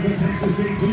Texas State